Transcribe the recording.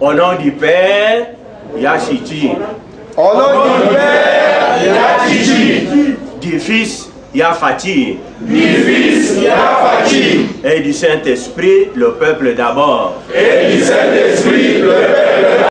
Au nom du Père, Yachiti. Au nom du Père, Yachiti. Du Fils, Yafati. Du Fils, Yafati. Et du Saint-Esprit, le peuple d'abord. Et du Saint-Esprit,